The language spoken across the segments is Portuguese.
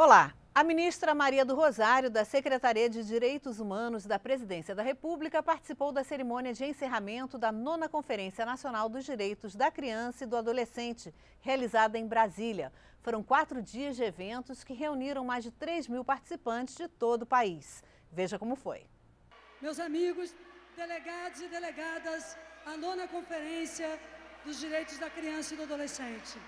Olá, a ministra Maria do Rosário, da Secretaria de Direitos Humanos da Presidência da República, participou da cerimônia de encerramento da nona Conferência Nacional dos Direitos da Criança e do Adolescente, realizada em Brasília. Foram quatro dias de eventos que reuniram mais de 3 mil participantes de todo o país. Veja como foi. Meus amigos, delegados e delegadas, a nona Conferência dos Direitos da Criança e do Adolescente.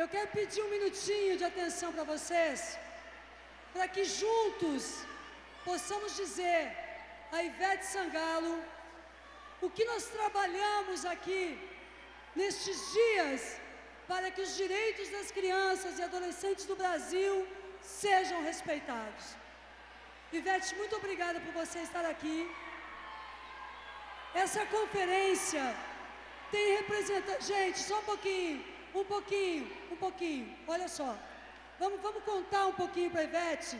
Eu quero pedir um minutinho de atenção para vocês, para que juntos possamos dizer a Ivete Sangalo o que nós trabalhamos aqui nestes dias para que os direitos das crianças e adolescentes do Brasil sejam respeitados. Ivete, muito obrigada por você estar aqui. Essa conferência tem representado. Gente, só um pouquinho. Um pouquinho, um pouquinho. Olha só. Vamos, vamos contar um pouquinho para a Ivete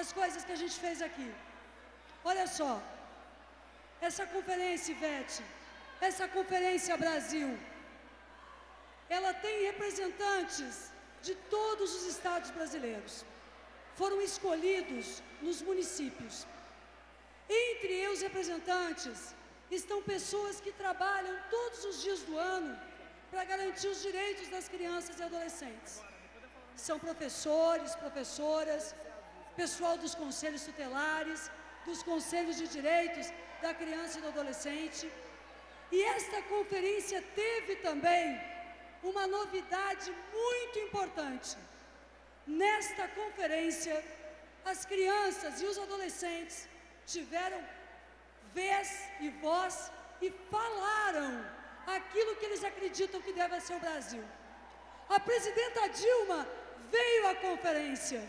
as coisas que a gente fez aqui. Olha só. Essa conferência, Ivete, essa conferência Brasil, ela tem representantes de todos os estados brasileiros. Foram escolhidos nos municípios. Entre os representantes estão pessoas que trabalham todos os dias do ano para garantir os direitos das crianças e adolescentes. São professores, professoras, pessoal dos conselhos tutelares, dos conselhos de direitos da criança e do adolescente. E esta conferência teve também uma novidade muito importante. Nesta conferência, as crianças e os adolescentes tiveram vez e voz e falaram aquilo que eles acreditam que deve ser o Brasil. A presidenta Dilma veio à conferência,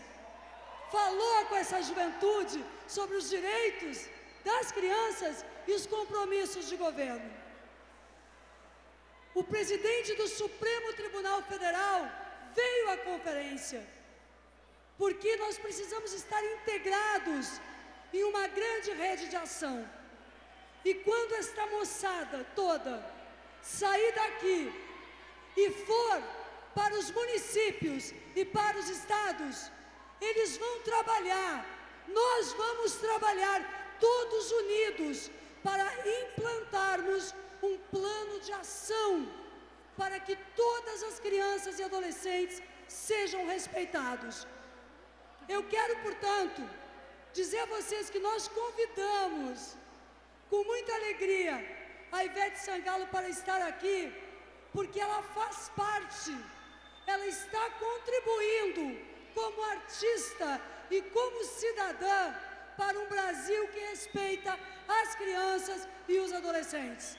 falou com essa juventude sobre os direitos das crianças e os compromissos de governo. O presidente do Supremo Tribunal Federal veio à conferência, porque nós precisamos estar integrados em uma grande rede de ação. E quando esta moçada toda sair daqui e for para os municípios e para os estados, eles vão trabalhar, nós vamos trabalhar todos unidos para implantarmos um plano de ação para que todas as crianças e adolescentes sejam respeitados. Eu quero, portanto, dizer a vocês que nós convidamos com muita alegria a Ivete Sangalo para estar aqui, porque ela faz parte, ela está contribuindo como artista e como cidadã para um Brasil que respeita as crianças e os adolescentes.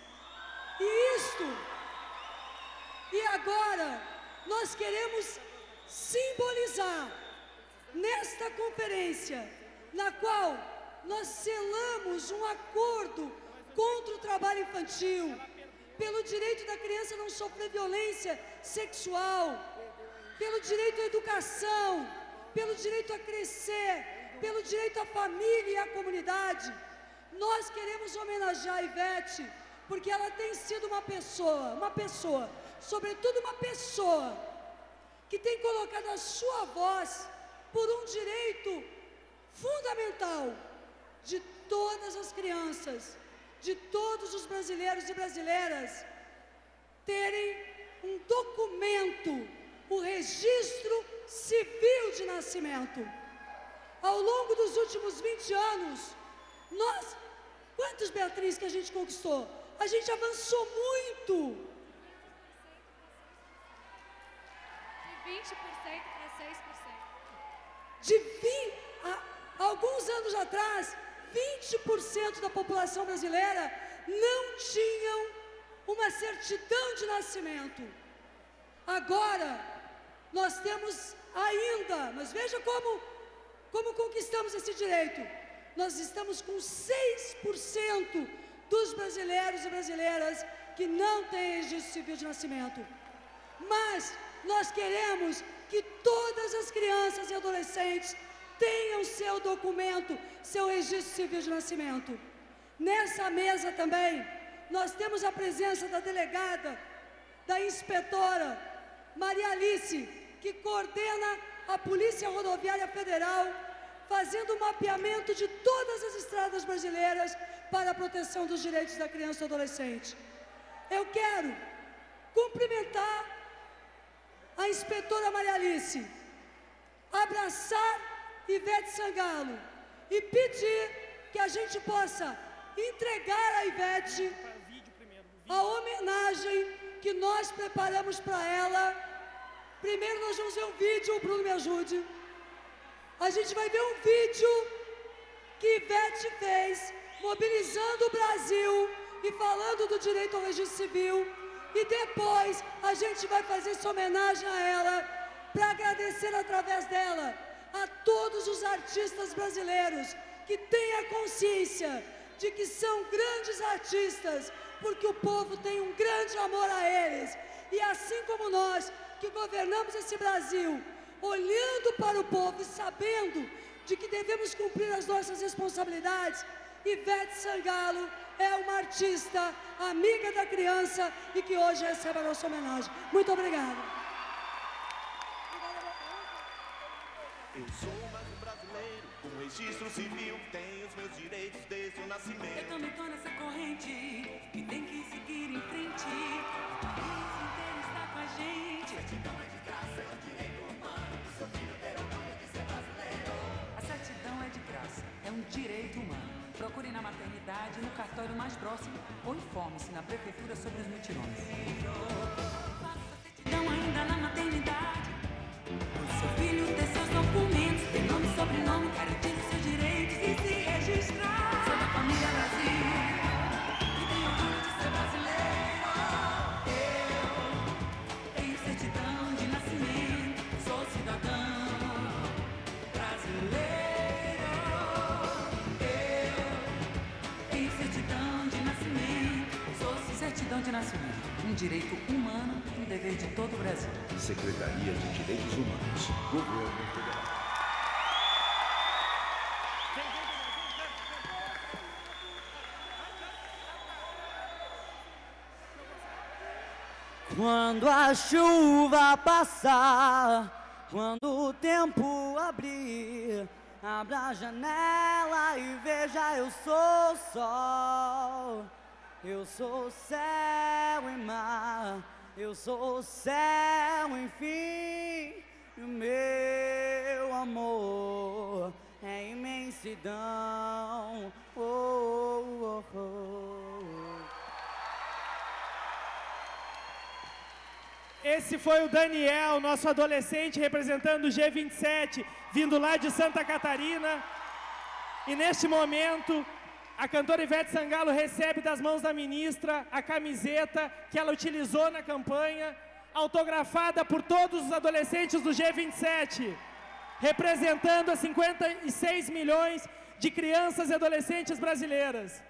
E isto, e agora, nós queremos simbolizar nesta conferência, na qual nós selamos um acordo contra o trabalho infantil, pelo direito da criança não sofrer violência sexual, pelo direito à educação, pelo direito a crescer, pelo direito à família e à comunidade. Nós queremos homenagear a Ivete, porque ela tem sido uma pessoa, uma pessoa, sobretudo uma pessoa, que tem colocado a sua voz por um direito fundamental de todas as crianças de todos os brasileiros e brasileiras terem um documento, o registro civil de nascimento. Ao longo dos últimos 20 anos, nós, quantos Beatriz que a gente conquistou? A gente avançou muito. De 20% para 6%. De 20, há alguns anos atrás, 20% da população brasileira não tinham uma certidão de nascimento. Agora, nós temos ainda, mas veja como, como conquistamos esse direito. Nós estamos com 6% dos brasileiros e brasileiras que não têm registro civil de nascimento. Mas nós queremos que todas as crianças e adolescentes tenham seu documento, seu registro civil de nascimento. Nessa mesa também, nós temos a presença da delegada, da inspetora Maria Alice, que coordena a Polícia Rodoviária Federal fazendo o mapeamento de todas as estradas brasileiras para a proteção dos direitos da criança e do adolescente. Eu quero cumprimentar a inspetora Maria Alice, abraçar Ivete Sangalo e pedir que a gente possa entregar a Ivete a homenagem que nós preparamos para ela. Primeiro nós vamos ver um vídeo, o Bruno me ajude. A gente vai ver um vídeo que Ivete fez mobilizando o Brasil e falando do direito ao registro civil. E depois a gente vai fazer essa homenagem a ela para agradecer através dela todos os artistas brasileiros que a consciência de que são grandes artistas, porque o povo tem um grande amor a eles. E assim como nós que governamos esse Brasil, olhando para o povo e sabendo de que devemos cumprir as nossas responsabilidades, Ivete Sangalo é uma artista, amiga da criança e que hoje recebe a nossa homenagem. Muito obrigada. Eu sou mais um brasileiro, com registro civil, tenho os meus direitos desde o nascimento. Eu também tô nessa corrente que tem que seguir em frente. O país inteiro está com a gente. Certidão é de graça, é um direito humano. O seu filho ter orgulho de ser brasileiro. A certidão é de graça, é um direito humano. Procure na maternidade, no cartório mais próximo ou informe-se na prefeitura sobre os mutirões. Faça certidão ainda na maternidade. Seu filho ter seus documentos, ter nome e sobrenome, os seus direitos e se registrar. Direito humano, um dever de todo o Brasil. Secretaria de Direitos Humanos, Governo Federal. Quando a chuva passar, quando o tempo abrir, abra a janela e veja eu sou sol. Eu sou céu e mar, eu sou céu, enfim. E o meu amor é imensidão. Oh, oh, oh, oh. Esse foi o Daniel, nosso adolescente representando o G27, vindo lá de Santa Catarina. E neste momento, a cantora Ivete Sangalo recebe das mãos da ministra a camiseta que ela utilizou na campanha, autografada por todos os adolescentes do G27, representando a 56 milhões de crianças e adolescentes brasileiras.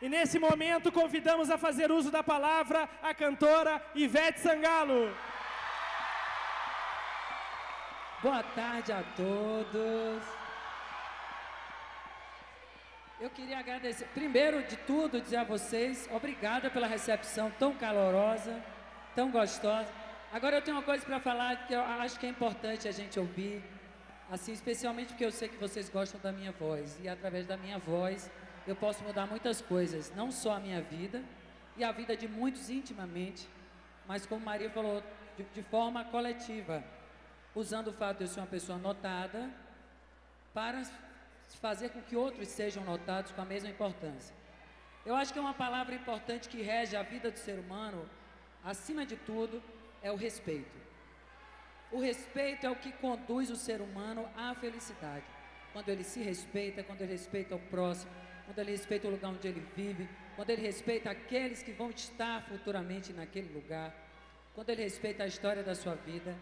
E nesse momento convidamos a fazer uso da palavra a cantora Ivete Sangalo. Boa tarde a todos. Eu queria agradecer, primeiro de tudo, dizer a vocês, obrigada pela recepção tão calorosa, tão gostosa. Agora eu tenho uma coisa para falar que eu acho que é importante a gente ouvir, assim, especialmente porque eu sei que vocês gostam da minha voz e através da minha voz eu posso mudar muitas coisas, não só a minha vida e a vida de muitos intimamente, mas como Maria falou, de, de forma coletiva, usando o fato de eu ser uma pessoa notada para fazer com que outros sejam notados com a mesma importância. Eu acho que é uma palavra importante que rege a vida do ser humano, acima de tudo, é o respeito. O respeito é o que conduz o ser humano à felicidade. Quando ele se respeita, quando ele respeita o próximo, quando ele respeita o lugar onde ele vive, quando ele respeita aqueles que vão estar futuramente naquele lugar, quando ele respeita a história da sua vida.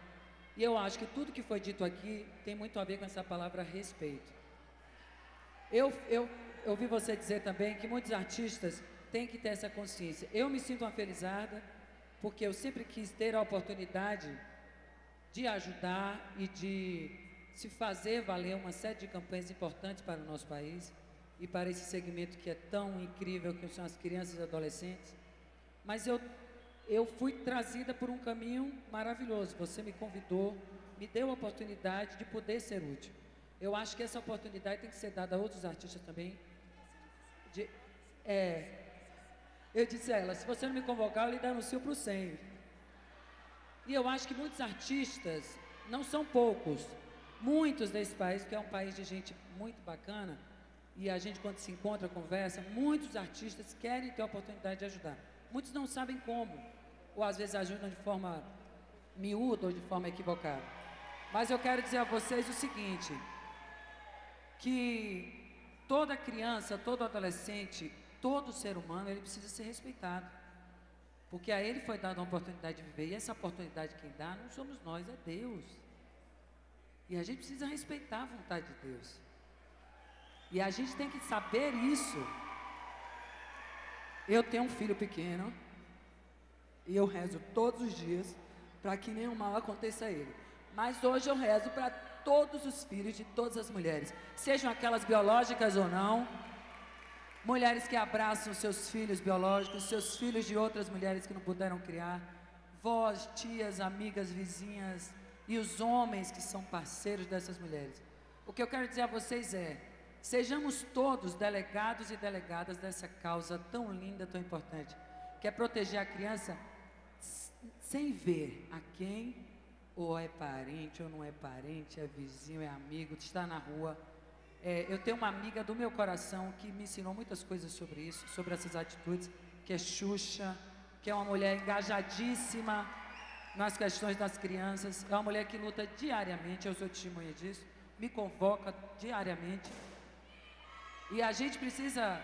E eu acho que tudo que foi dito aqui tem muito a ver com essa palavra respeito. Eu, eu, eu ouvi você dizer também que muitos artistas têm que ter essa consciência. Eu me sinto uma felizarda porque eu sempre quis ter a oportunidade de ajudar e de se fazer valer uma série de campanhas importantes para o nosso país e para esse segmento que é tão incrível que são as crianças e adolescentes. Mas eu eu fui trazida por um caminho maravilhoso. Você me convidou, me deu a oportunidade de poder ser útil. Eu acho que essa oportunidade tem que ser dada a outros artistas também. De, é, eu disse a ela, se você não me convocar, eu lhe denuncio para o 100. E eu acho que muitos artistas, não são poucos, muitos desse país, que é um país de gente muito bacana, e a gente quando se encontra, conversa, muitos artistas querem ter a oportunidade de ajudar. Muitos não sabem como, ou às vezes ajudam de forma miúda ou de forma equivocada. Mas eu quero dizer a vocês o seguinte, que toda criança, todo adolescente, todo ser humano, ele precisa ser respeitado. Porque a ele foi dada uma oportunidade de viver, e essa oportunidade quem dá não somos nós, é Deus. E a gente precisa respeitar a vontade de Deus. E a gente tem que saber isso. Eu tenho um filho pequeno, e eu rezo todos os dias para que nenhum mal aconteça a ele. Mas hoje eu rezo para todos os filhos de todas as mulheres, sejam aquelas biológicas ou não, mulheres que abraçam seus filhos biológicos, seus filhos de outras mulheres que não puderam criar, vós, tias, amigas, vizinhas e os homens que são parceiros dessas mulheres. O que eu quero dizer a vocês é: sejamos todos delegados e delegadas dessa causa tão linda, tão importante, que é proteger a criança sem ver a quem ou é parente ou não é parente, é vizinho, é amigo, está na rua. É, eu tenho uma amiga do meu coração que me ensinou muitas coisas sobre isso, sobre essas atitudes, que é Xuxa, que é uma mulher engajadíssima nas questões das crianças, é uma mulher que luta diariamente, eu sou testemunha disso, me convoca diariamente. E a gente precisa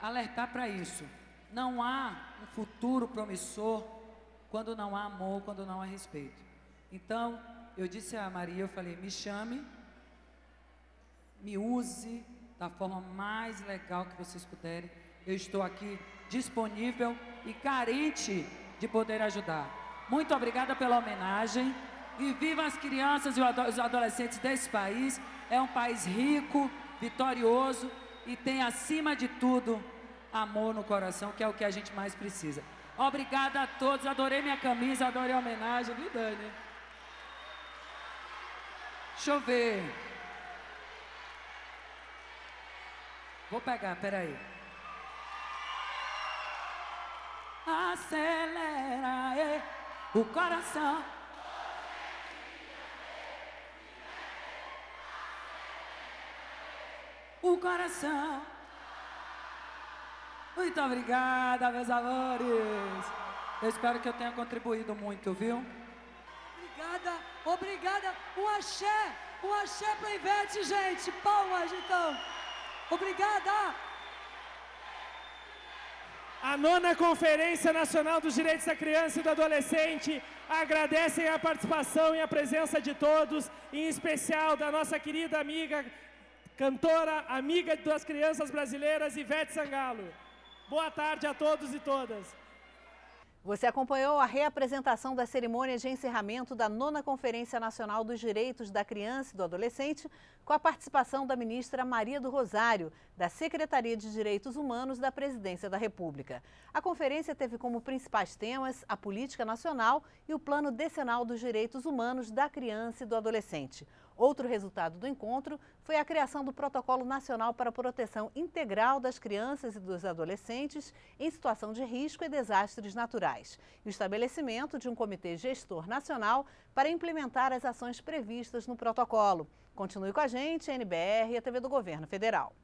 alertar para isso. Não há um futuro promissor quando não há amor, quando não há respeito. Então, eu disse a Maria, eu falei, me chame, me use da forma mais legal que vocês puderem. Eu estou aqui disponível e carente de poder ajudar. Muito obrigada pela homenagem. E viva as crianças e os adolescentes desse país. É um país rico, vitorioso e tem, acima de tudo, amor no coração, que é o que a gente mais precisa. Obrigada a todos. Adorei minha camisa, adorei a homenagem, viu, Dani? Deixa eu ver. Vou pegar, peraí. Acelera é, o coração. O coração. Muito obrigada, meus amores. Eu espero que eu tenha contribuído muito, viu? Obrigada, obrigada. Um axé, um axé para Ivete, gente. Palmas, então. Obrigada. A nona Conferência Nacional dos Direitos da Criança e do Adolescente agradecem a participação e a presença de todos, em especial da nossa querida amiga, cantora, amiga das crianças brasileiras, Ivete Sangalo. Boa tarde a todos e todas. Você acompanhou a reapresentação da cerimônia de encerramento da nona Conferência Nacional dos Direitos da Criança e do Adolescente, com a participação da ministra Maria do Rosário, da Secretaria de Direitos Humanos da Presidência da República. A conferência teve como principais temas a política nacional e o plano decenal dos direitos humanos da criança e do adolescente. Outro resultado do encontro foi a criação do Protocolo Nacional para a Proteção Integral das Crianças e dos Adolescentes em situação de risco e desastres naturais e o estabelecimento de um comitê gestor nacional para implementar as ações previstas no protocolo. Continue com a gente, NBR e a TV do Governo Federal.